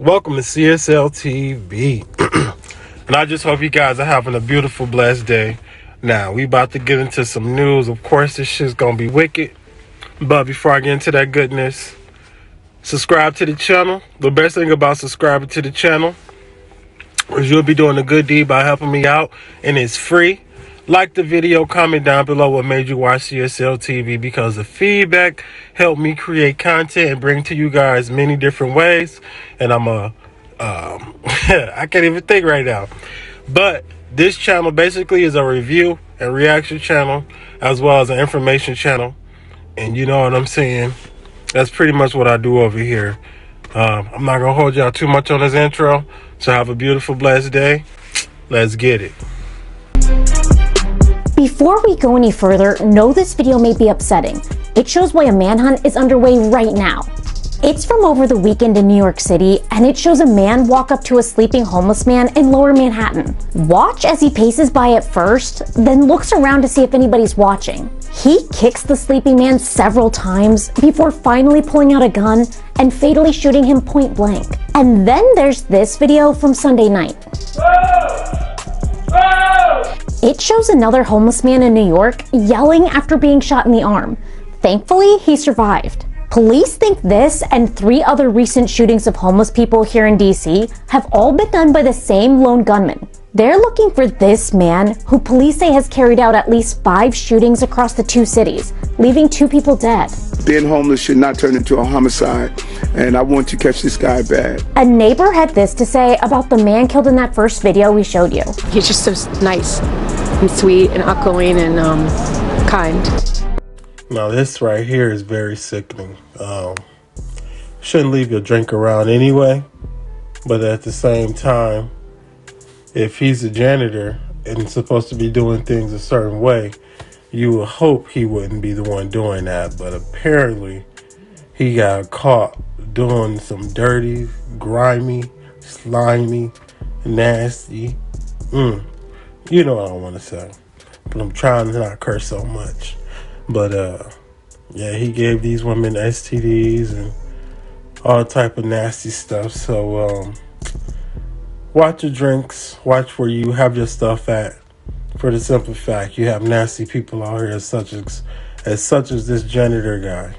Welcome to CSL TV. and I just hope you guys are having a beautiful, blessed day. Now, we about to get into some news. Of course, this shit's gonna be wicked. But before I get into that goodness, subscribe to the channel. The best thing about subscribing to the channel is you'll be doing a good deed by helping me out, and it's free. Like the video, comment down below what made you watch CSL TV because the feedback helped me create content and bring to you guys many different ways. And I'm a, um, I can't even think right now. But this channel basically is a review and reaction channel as well as an information channel. And you know what I'm saying? That's pretty much what I do over here. Um, I'm not going to hold y'all too much on this intro. So have a beautiful, blessed day. Let's get it. Before we go any further, know this video may be upsetting. It shows why a manhunt is underway right now. It's from over the weekend in New York City, and it shows a man walk up to a sleeping homeless man in lower Manhattan. Watch as he paces by at first, then looks around to see if anybody's watching. He kicks the sleeping man several times before finally pulling out a gun and fatally shooting him point blank. And then there's this video from Sunday night. It shows another homeless man in New York yelling after being shot in the arm. Thankfully, he survived. Police think this and three other recent shootings of homeless people here in DC have all been done by the same lone gunman. They're looking for this man, who police say has carried out at least five shootings across the two cities, leaving two people dead. Being homeless should not turn into a homicide, and I want to catch this guy bad. A neighbor had this to say about the man killed in that first video we showed you. He's just so nice and sweet and outgoing and um, kind. Now this right here is very sickening. Um, shouldn't leave your drink around anyway, but at the same time, if he's a janitor and supposed to be doing things a certain way, you would hope he wouldn't be the one doing that. But apparently, he got caught doing some dirty, grimy, slimy, nasty. Mm, you know I want to say, but I'm trying to not curse so much. But uh, yeah, he gave these women STDs and all type of nasty stuff. So um, watch your drinks, watch where you have your stuff at. For the simple fact, you have nasty people out here, such as as such as this janitor guy.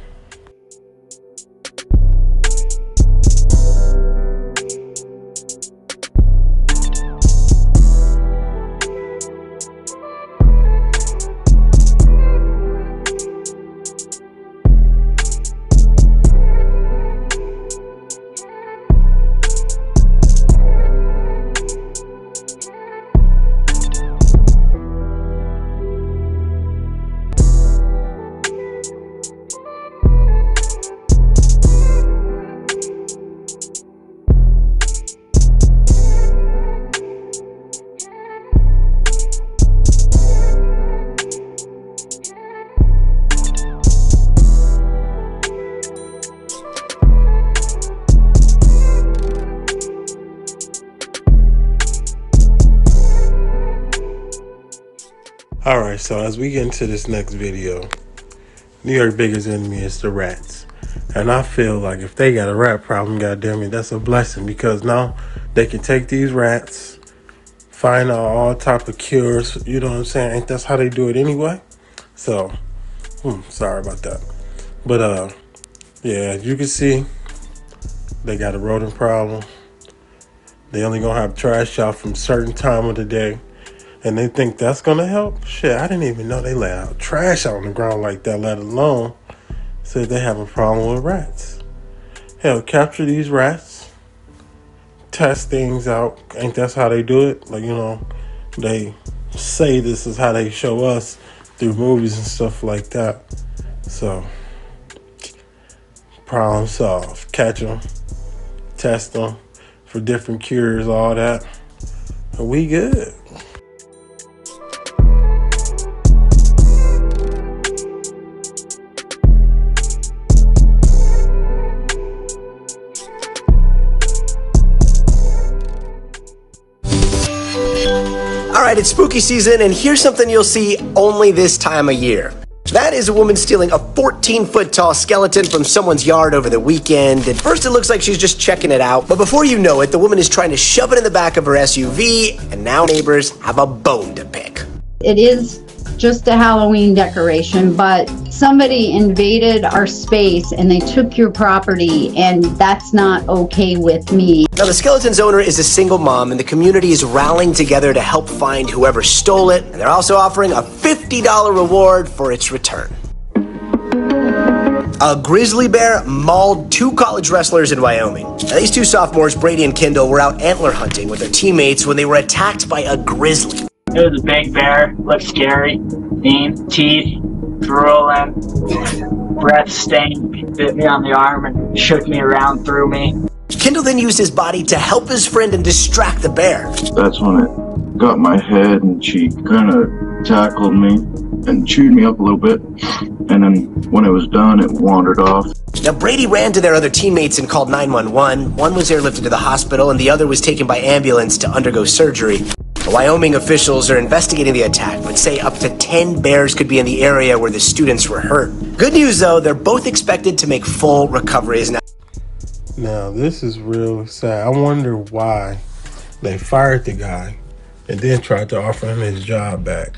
All right, so as we get into this next video, New York biggest enemy is the rats. And I feel like if they got a rat problem, goddamn it, that's a blessing because now they can take these rats, find out all type of cures, you know what I'm saying? That's how they do it anyway? So, hmm, sorry about that. But uh yeah, you can see, they got a rodent problem. They only gonna have trash out from certain time of the day and they think that's gonna help. Shit, I didn't even know they let out trash out on the ground like that, let alone say they have a problem with rats. Hell, capture these rats, test things out. Ain't that's how they do it? Like, you know, they say this is how they show us through movies and stuff like that. So, problem solved. Catch them, test them for different cures, all that. And we good. It's spooky season, and here's something you'll see only this time of year. That is a woman stealing a 14 foot tall skeleton from someone's yard over the weekend. At first, it looks like she's just checking it out, but before you know it, the woman is trying to shove it in the back of her SUV, and now neighbors have a bone to pick. It is just a Halloween decoration, but somebody invaded our space and they took your property, and that's not okay with me. Now, the skeleton's owner is a single mom, and the community is rallying together to help find whoever stole it, and they're also offering a $50 reward for its return. A grizzly bear mauled two college wrestlers in Wyoming. Now, these two sophomores, Brady and Kendall, were out antler hunting with their teammates when they were attacked by a grizzly. It was a big bear, looked scary, mean, teeth, drooling, breath stank, bit me on the arm and shook me around, threw me. Kendall then used his body to help his friend and distract the bear. That's when it got my head and she kind of tackled me and chewed me up a little bit. And then when it was done, it wandered off. Now, Brady ran to their other teammates and called 911. One was airlifted to the hospital, and the other was taken by ambulance to undergo surgery. Wyoming officials are investigating the attack, but say up to 10 bears could be in the area where the students were hurt. Good news, though, they're both expected to make full recoveries now. Now, this is real sad. I wonder why they fired the guy and then tried to offer him his job back.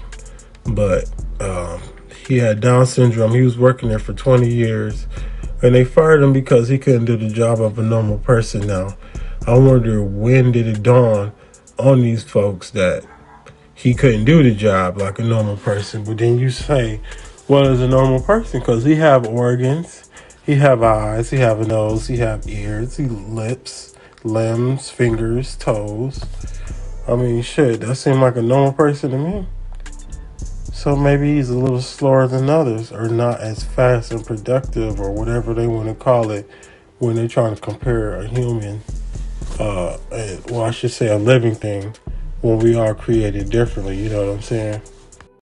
But um, he had Down syndrome. He was working there for 20 years, and they fired him because he couldn't do the job of a normal person. Now, I wonder when did it dawn on these folks that he couldn't do the job like a normal person. But then you say, well, as a normal person, because he have organs, he have eyes, he have a nose, he have ears, he lips, limbs, fingers, toes. I mean, shit, that seemed like a normal person to me. So maybe he's a little slower than others, or not as fast and productive, or whatever they want to call it, when they're trying to compare a human, uh, well, I should say a living thing, when we are created differently. You know what I'm saying?